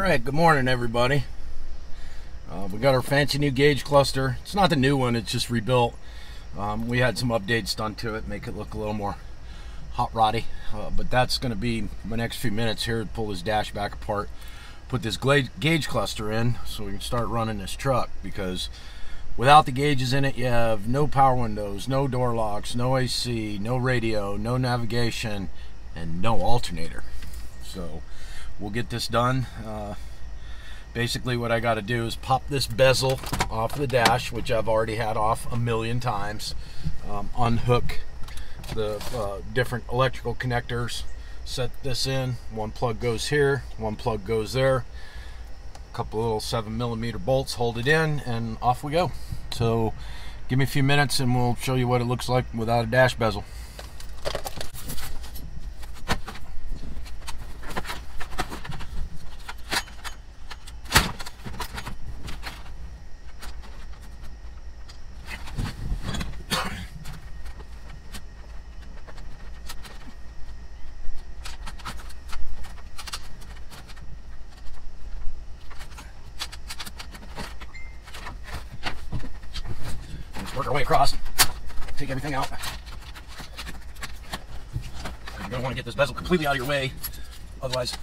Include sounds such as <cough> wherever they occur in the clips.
right, good morning, everybody. Uh, we got our fancy new gauge cluster. It's not the new one, it's just rebuilt. Um, we had some updates done to it, make it look a little more hot roddy. Uh, but that's going to be my next few minutes here to pull this dash back apart, put this gauge cluster in so we can start running this truck because without the gauges in it, you have no power windows, no door locks, no AC, no radio, no navigation, and no alternator. So we'll get this done. Uh, basically what I got to do is pop this bezel off the dash, which I've already had off a million times, um, unhook the uh, different electrical connectors, set this in. One plug goes here, one plug goes there. A couple little seven millimeter bolts hold it in and off we go. So give me a few minutes and we'll show you what it looks like without a dash bezel. work our way across, take everything out. You're gonna want to get this bezel completely out of your way, otherwise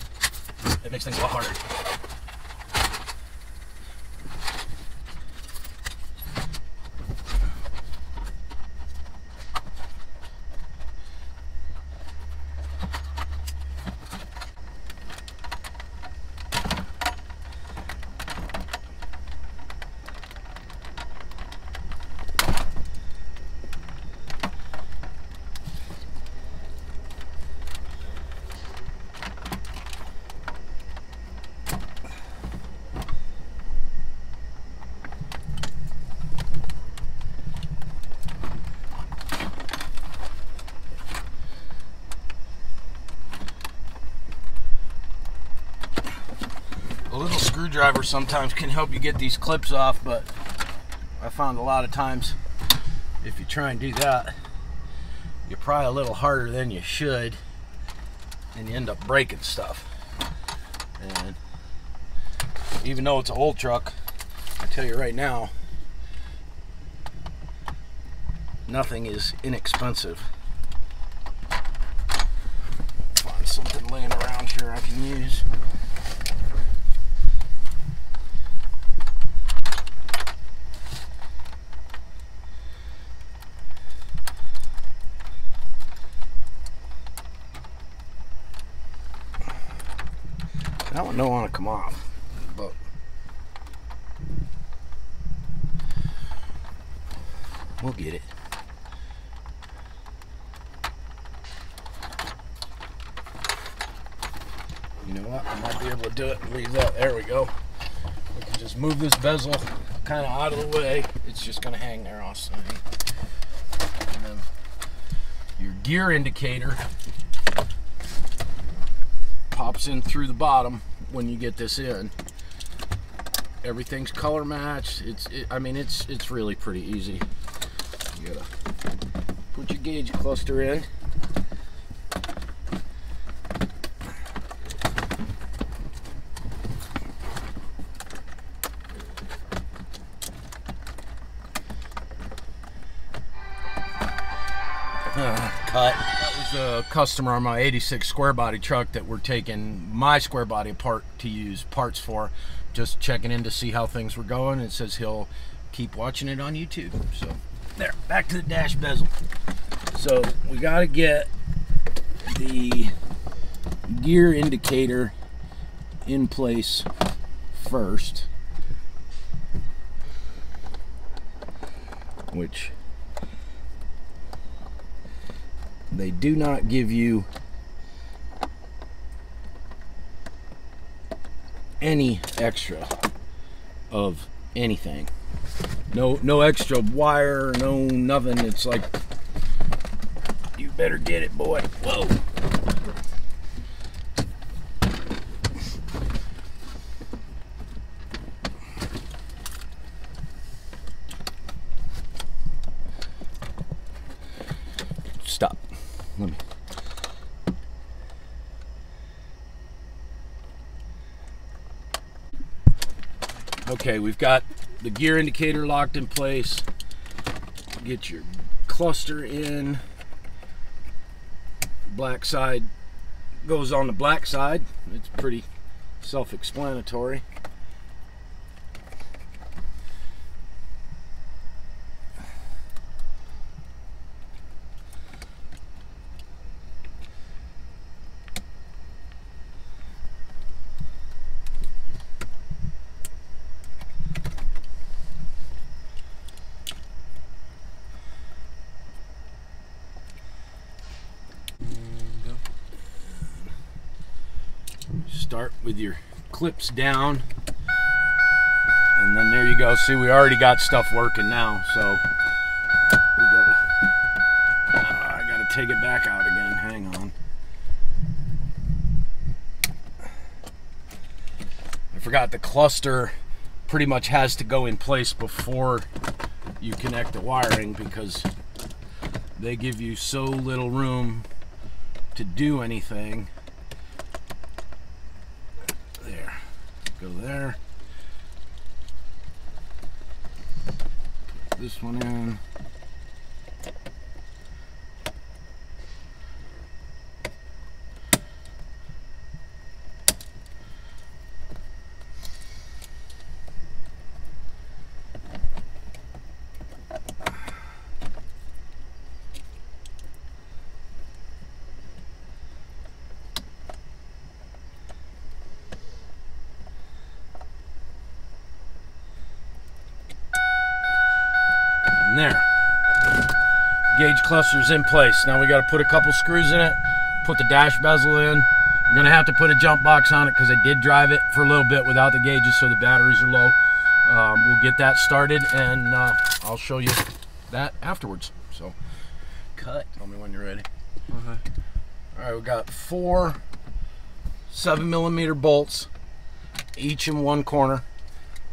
it makes things a lot harder. a little screwdriver sometimes can help you get these clips off, but I found a lot of times if you try and do that, you're probably a little harder than you should, and you end up breaking stuff. And even though it's an old truck, I tell you right now, nothing is inexpensive. Find something laying around here I can use. Don't want to come off, but we'll get it. You know what? I might be able to do it and leave that. There we go. We can just move this bezel kind of out of the way. It's just going to hang there also. And then your gear indicator pops in through the bottom when you get this in. Everything's color matched. It's, it, I mean, it's it's really pretty easy. You gotta put your gauge cluster in. Customer on my 86 square body truck that we're taking my square body apart to use parts for. Just checking in to see how things were going. It says he'll keep watching it on YouTube. So there, back to the dash bezel. So we got to get the gear indicator in place first. Which they do not give you any extra of anything. No no extra wire, no nothing. It's like you better get it, boy. Whoa. Stop. Let me. Okay, we've got the gear indicator locked in place. Get your cluster in. Black side goes on the black side. It's pretty self-explanatory. start with your clips down. And then there you go. See we already got stuff working now so. We uh, I gotta take it back out again. Hang on. I forgot the cluster pretty much has to go in place before you connect the wiring because they give you so little room to do anything go there. Put this one in. There. Gauge cluster's in place. Now we got to put a couple screws in it, put the dash bezel in. I'm going to have to put a jump box on it because I did drive it for a little bit without the gauges so the batteries are low. Um, we'll get that started and uh, I'll show you that afterwards. So, cut. Tell me when you're ready. Okay. All right, we got four seven millimeter bolts, each in one corner,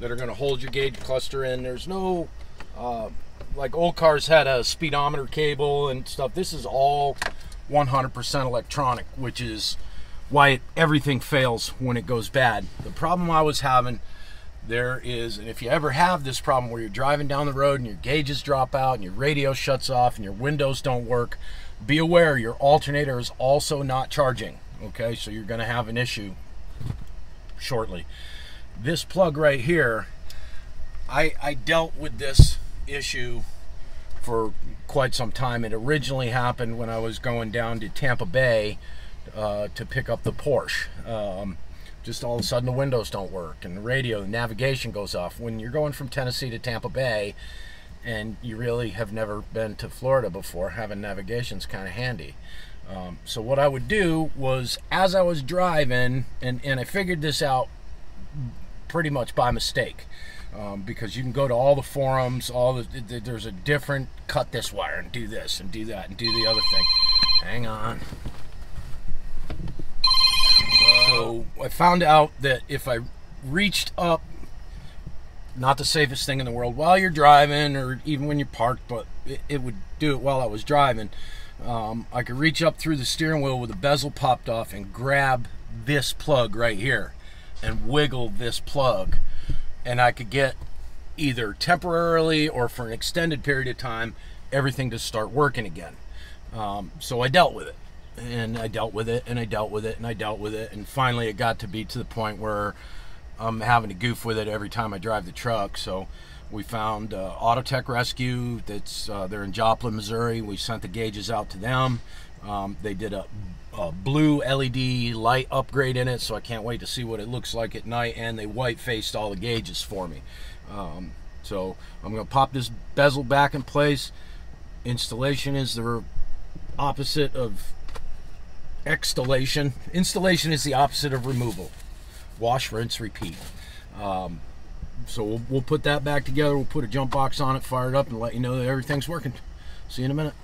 that are going to hold your gauge cluster in. There's no uh, like old cars had a speedometer cable and stuff. This is all 100% electronic, which is why it, everything fails when it goes bad. The problem I was having there is, and if you ever have this problem where you're driving down the road and your gauges drop out and your radio shuts off and your windows don't work, be aware your alternator is also not charging. Okay, so you're going to have an issue shortly. This plug right here, I, I dealt with this issue for quite some time. It originally happened when I was going down to Tampa Bay uh, to pick up the Porsche. Um, just all of a sudden the windows don't work and the radio the navigation goes off. When you're going from Tennessee to Tampa Bay and you really have never been to Florida before, having navigation's kind of handy. Um, so what I would do was as I was driving, and, and I figured this out pretty much by mistake. Um, because you can go to all the forums, all the, there's a different cut this wire and do this and do that and do the other thing. Hang on. So I found out that if I reached up, not the safest thing in the world while you're driving or even when you're parked, but it, it would do it while I was driving. Um, I could reach up through the steering wheel with the bezel popped off and grab this plug right here and wiggle this plug and I could get either temporarily or for an extended period of time everything to start working again. Um, so I dealt with it and I dealt with it and I dealt with it and I dealt with it and finally it got to be to the point where I'm having to goof with it every time I drive the truck. So we found uh, Autotech Rescue. That's uh, they're in Joplin, Missouri. We sent the gauges out to them. Um, they did a, a, blue LED light upgrade in it, so I can't wait to see what it looks like at night. And they white faced all the gauges for me. Um, so I'm going to pop this bezel back in place. Installation is the opposite of extillation. Installation is the opposite of removal. Wash, rinse, repeat. Um, so we'll, we'll put that back together. We'll put a jump box on it, fire it up, and let you know that everything's working. See you in a minute.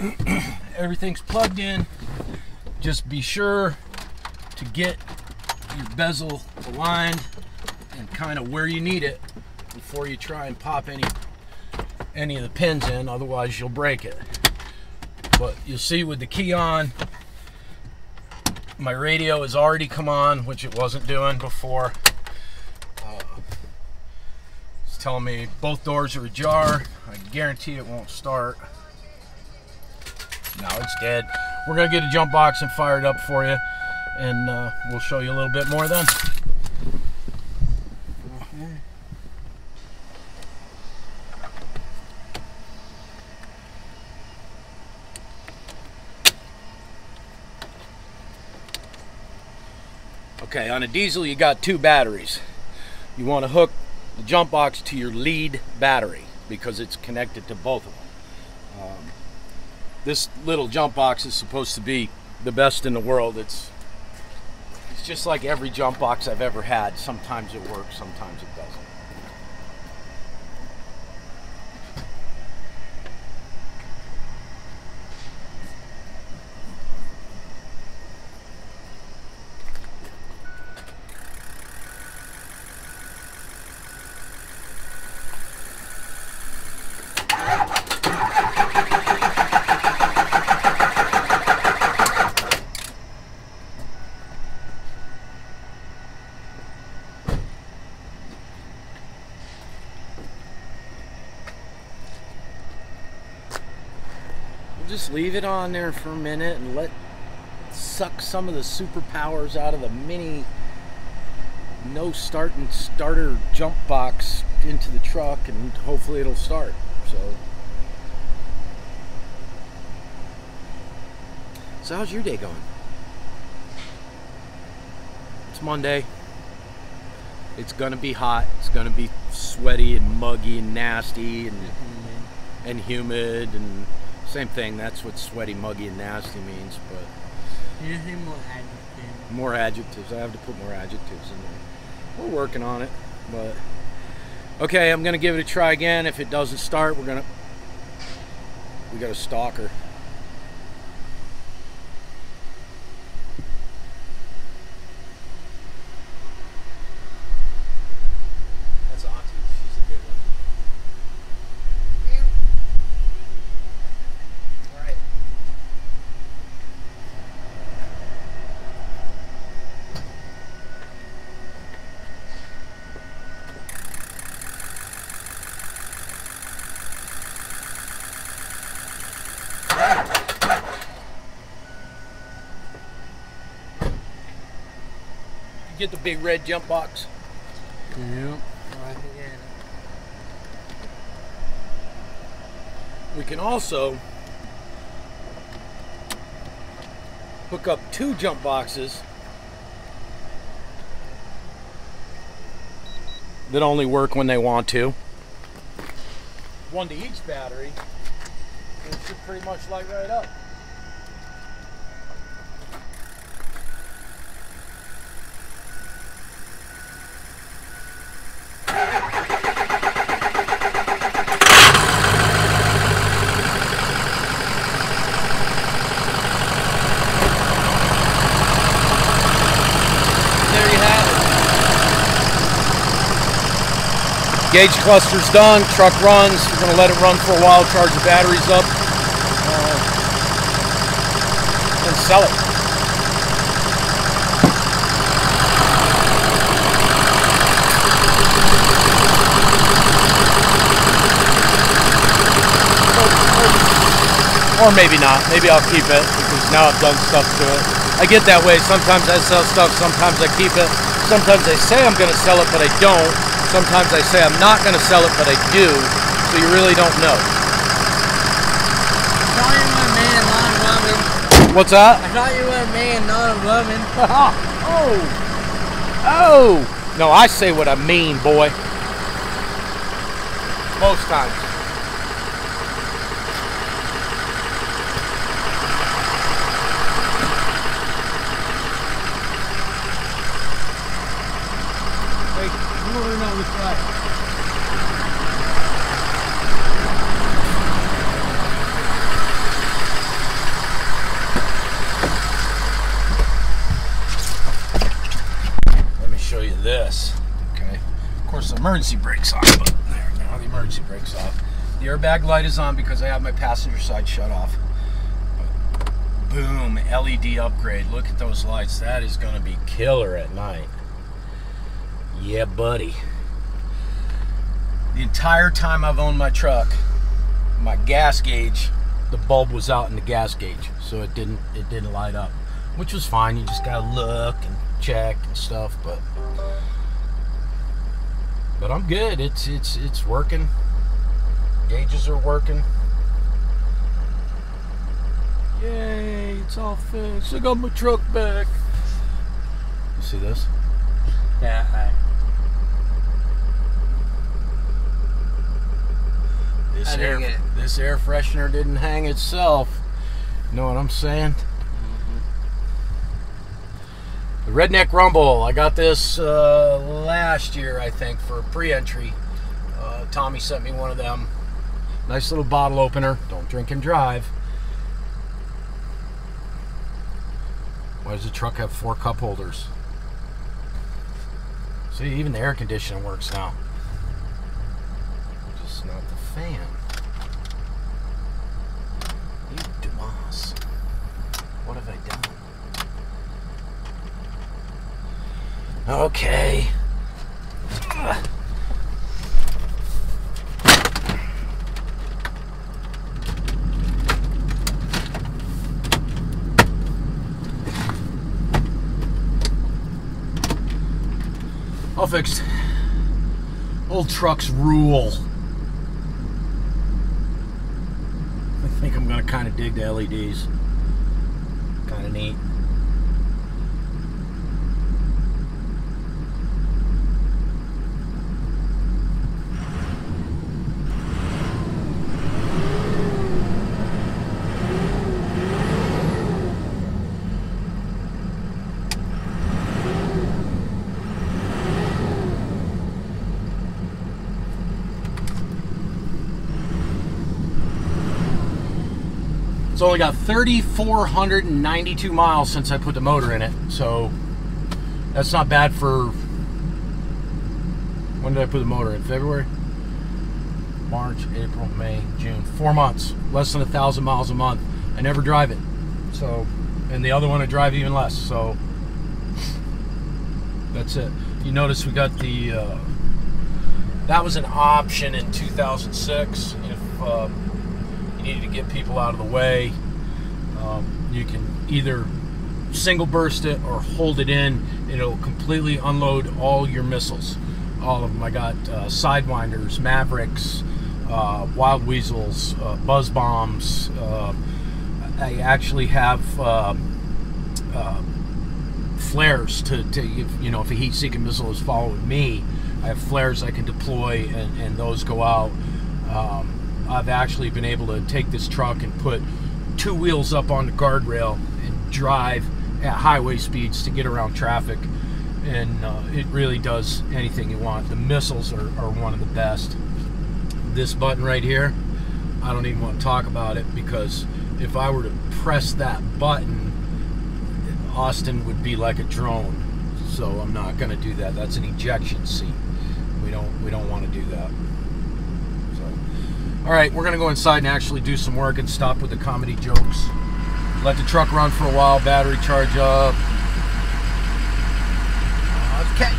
<clears throat> everything's plugged in. Just be sure to get your bezel aligned and kind of where you need it before you try and pop any any of the pins in otherwise you'll break it. But you'll see with the key on my radio has already come on which it wasn't doing before. Uh, it's telling me both doors are ajar. I guarantee it won't start it's dead we're gonna get a jump box and fire it up for you and uh, we'll show you a little bit more then Okay, on a diesel you got two batteries. You want to hook the jump box to your lead battery because it's connected to both of them. This little jump box is supposed to be the best in the world. It's it's just like every jump box I've ever had. Sometimes it works, sometimes it doesn't. Just leave it on there for a minute and let suck some of the superpowers out of the mini no start and starter jump box into the truck and hopefully it'll start so. So how's your day going? It's monday. It's gonna be hot it's gonna be sweaty and muggy and nasty and mm-hmm. and humid and same thing. That's what sweaty, muggy, and nasty means. But Anything more adjectives? more adjectives. I have to put more adjectives in there. We're working on it, but okay. I'm gonna give it a try again. If it doesn't start, we're gonna we got a stalker. That's Auntie. She's a good one. Right. Get the big red jump box. Yep. I can get it. We can also hook up two jump boxes that only work when they want to. One to each battery. And it should pretty much light right up. There you have it. Gauge cluster's done, truck runs. We're gonna let it run for a while, charge the batteries up, uh, and sell it. Or maybe not. Maybe I'll keep it because now I've done stuff to it. I get that way. Sometimes I sell stuff, sometimes I keep it. Sometimes I say I'm going to sell it, but I don't. Sometimes I say I'm not going to sell it, but I do. So you really don't know. I thought you were a man, not a woman. What's that? I thought you were a man, not a woman. <laughs> oh. Oh. No, I say what I mean, boy. Most times. Hey, come over now this way. This. Okay. Of course, the emergency brakes on, but there now the emergency brakes off. The airbag light is on because I have my passenger side shut off. Boom, LED upgrade. Look at those lights. That is going to be killer at night. Yeah, buddy. The entire time I've owned my truck, my gas gauge, the bulb was out in the gas gauge, so it didn't it didn't light up, which was fine. You just gotta look and check and stuff, but but I'm good. It's it's it's working. Gauges are working. Yay, it's all fixed. I got my truck back. You see this? Yeah, I, This I air this air freshener didn't hang itself. You know what I'm saying? Redneck Rumble. I got this uh, last year, I think, for pre-entry. Uh, Tommy sent me one of them. Nice little bottle opener. Don't drink and drive. Why does the truck have four cup holders? See, even the air conditioning works now. Just not the fan. You Dumas. What have I done? Okay. All fixed. Old trucks rule. I think I'm gonna kind of dig the LEDs. Kind of neat. It's only got 3,492 miles since I put the motor in it, so that's not bad for. When did I put the motor in? February? March, April, May, June. Four months. Less than a thousand miles a month. I never drive it. So, and the other one I drive even less. So, that's it. You notice we got the. Uh, that was an option in 2006. If. Uh, you needed to get people out of the way. Um, you can either single burst it or hold it in. It'll completely unload all your missiles. All of them. I got uh, Sidewinders, Mavericks, uh, Wild Weasels, uh, Buzz Bombs. Uh, I actually have uh, uh, flares to, to, you know, if a heat-seeking missile is following me, I have flares I can deploy and, and those go out. Um, I've actually been able to take this truck and put two wheels up on the guardrail and drive at highway speeds to get around traffic. And uh, it really does anything you want. The missiles are, are one of the best. This button right here, I don't even want to talk about it because if I were to press that button, Austin would be like a drone. So I'm not going to do that. That's an ejection seat. We don't we don't want to do that. All right, we're gonna go inside and actually do some work and stop with the comedy jokes. Let the truck run for a while, battery charge up. Okay.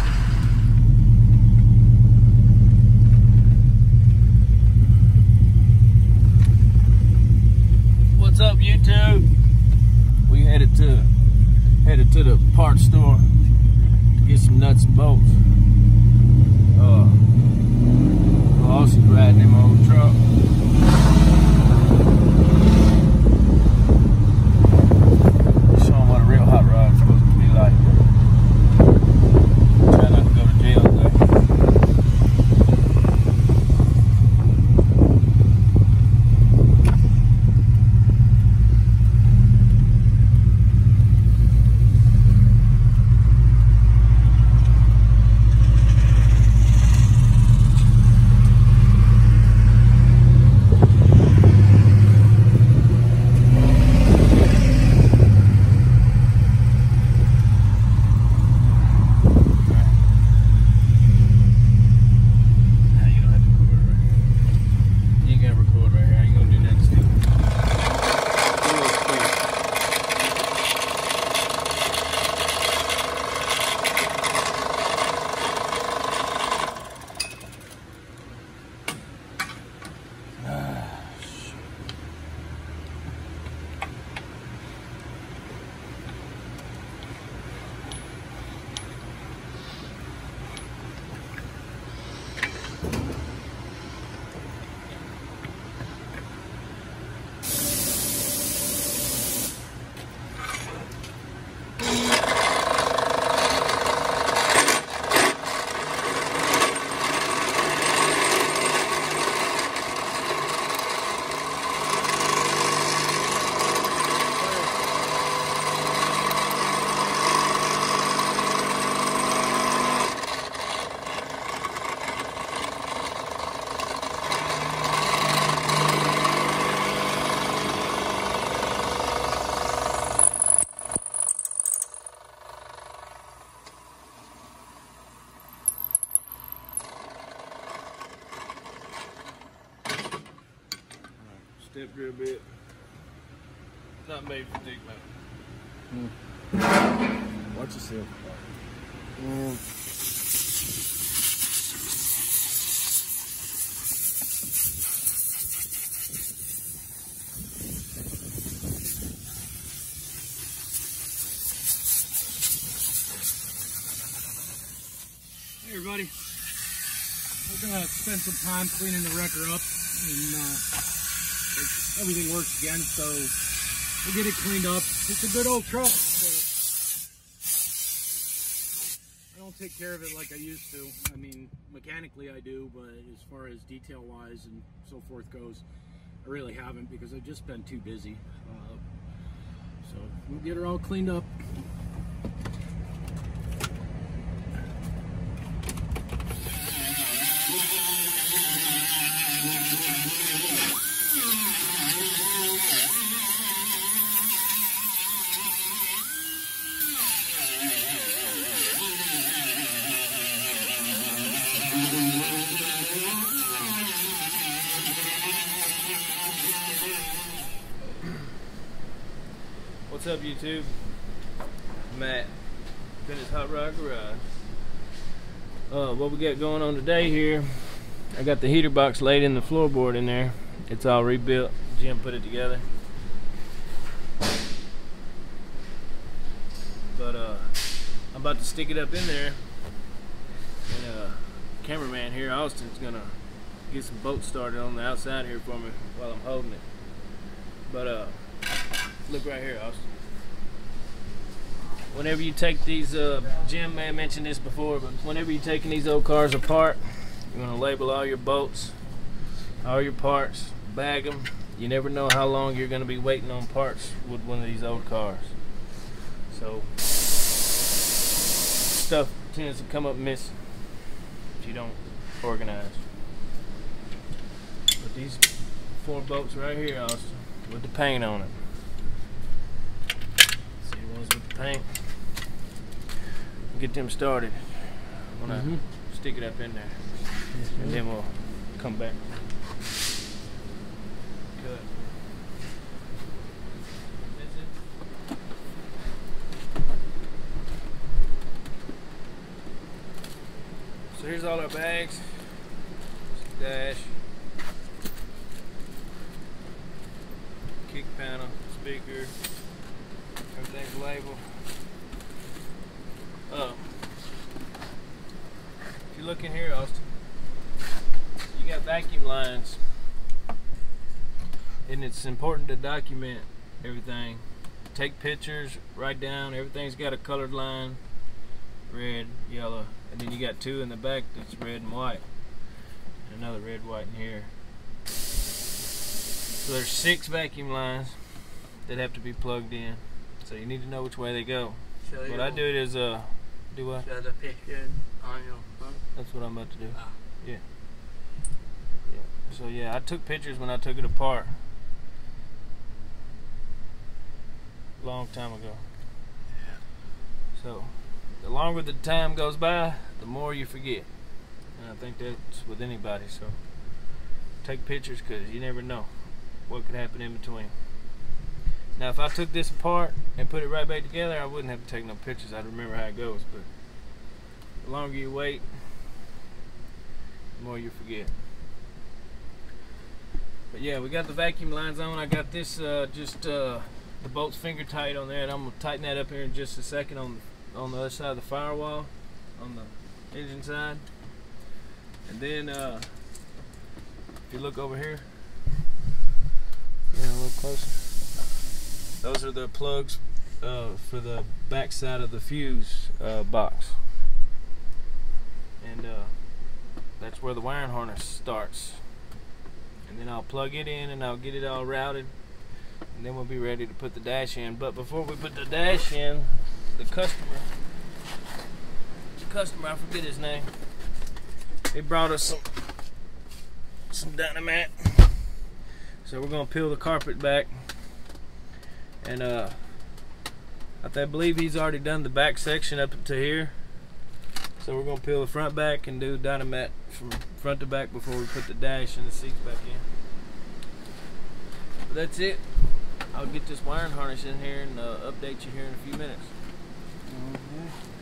What's up, YouTube? We headed to headed to the parts store to get some nuts and bolts. Made for dig mount. Watch yourself. Hey everybody, we're gonna spend some time cleaning the wrecker up and uh, everything works again. So we'll get it cleaned up. It's a good old truck. I don't take care of it like I used to. I mean, mechanically I do, but as far as detail wise and so forth goes, I really haven't because I've just been too busy. Uh, so we'll get her all cleaned up. YouTube? Matt, Bennett's Hot Rod Garage. Uh, what we got going on today here? I got the heater box laid in the floorboard in there. It's all rebuilt. Jim put it together. But uh, I'm about to stick it up in there. And uh, cameraman here, Austin's gonna get some bolts started on the outside here for me while I'm holding it. But uh, look right here, Austin. Whenever you take these, uh, Jim may have mentioned this before, but whenever you're taking these old cars apart, you're gonna label all your bolts, all your parts, bag them. You never know how long you're gonna be waiting on parts with one of these old cars. So stuff tends to come up missing if you don't organize. But these four bolts right here, Austin, with the paint on it. See the ones with the paint? Get them started. I'm gonna Mhm. stick it up in there. And then we'll come back. Good. So here's all our bags. Dash. Kick panel, speaker. Everything's labeled. Oh. If you look in here, Austin, you got vacuum lines. And it's important to document everything. Take pictures, write down, everything's got a colored line. Red, yellow, and then you got two in the back that's red and white. And another red, white in here. So there's six vacuum lines that have to be plugged in. So you need to know which way they go. Show What I do is uh do what? Show the picture on your phone. That's what I'm about to do. Ah. Yeah. Yeah. So yeah, I took pictures when I took it apart. Long time ago. Yeah. So the longer the time goes by, the more you forget. And I think that's with anybody. So take pictures because you never know what could happen in between. Now, if I took this apart and put it right back together, I wouldn't have to take no pictures. I'd remember how it goes. But the longer you wait, the more you forget. But yeah, we got the vacuum lines on. I got this uh, just uh, the bolts finger tight on there, and I'm gonna tighten that up here in just a second on on the other side of the firewall, on the engine side. And then uh, if you look over here, yeah, a little closer. Those are the plugs uh, for the back side of the fuse uh, box, and uh, that's where the wiring harness starts. And then I'll plug it in and I'll get it all routed, and then we'll be ready to put the dash in. But before we put the dash in, the customer, the customer, I forget his name, he brought us some some Dynamat. So we're gonna peel the carpet back, and uh, I believe he's already done the back section up to here. So we're gonna peel the front back and do Dynamat from front to back before we put the dash and the seats back But that's it. I'll get this wiring harness in here and uh, update you here in a few minutes. Okay.